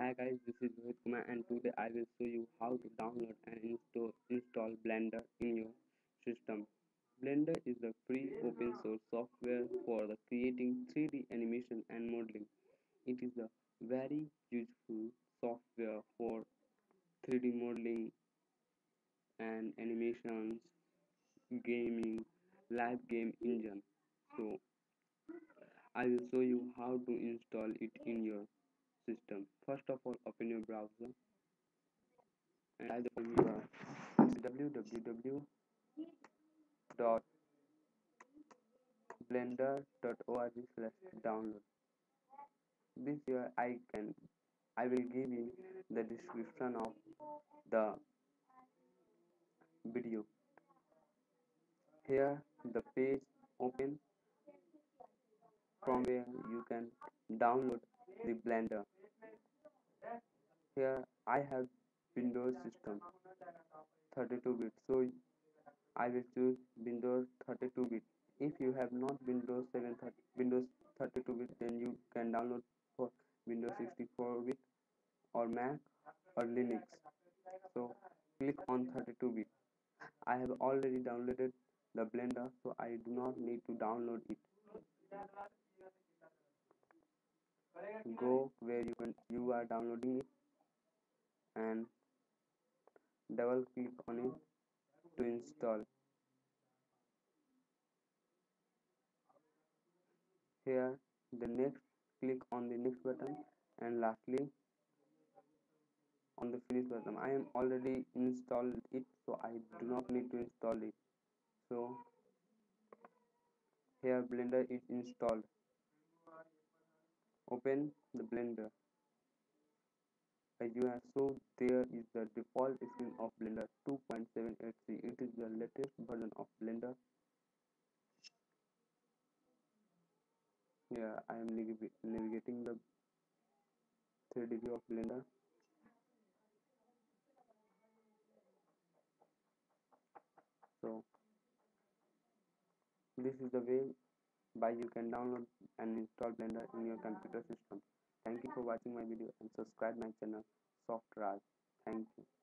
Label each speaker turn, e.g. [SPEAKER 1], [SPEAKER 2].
[SPEAKER 1] Hi guys, this is Rohit Kumar and today I will show you how to download and install, install Blender in your system. Blender is the free open source software for the creating 3D animation and modeling. It is a very useful software for 3D modeling and animations, gaming, live game engine. So I will show you how to install it in your system. First of all, open your browser and type the URL. Www.blender.org slash download. This here I can I will give you the description of the video. Here the page open from where you can download the blender here I have Windows system 32 bit. So I will choose Windows 32 bit. If you have not Windows 7 Windows 32 bit then you can download for Windows 64 bit or Mac or Linux. So click on 32 bit. I have already downloaded the blender so I do not need to download it. Go where you can you are downloading it and double click on it to install. Here the next click on the next button and lastly on the finish button. I am already installed it so i do not need to install it. So here blender is installed. Open the blender as you have so there is the default screen of blender 2.783 it is the latest version of blender. Yeah, i am navigating the 3d view of blender. So this is the way by you can download and install blender in your computer system thank you for watching my video and subscribe my channel Softraj thank you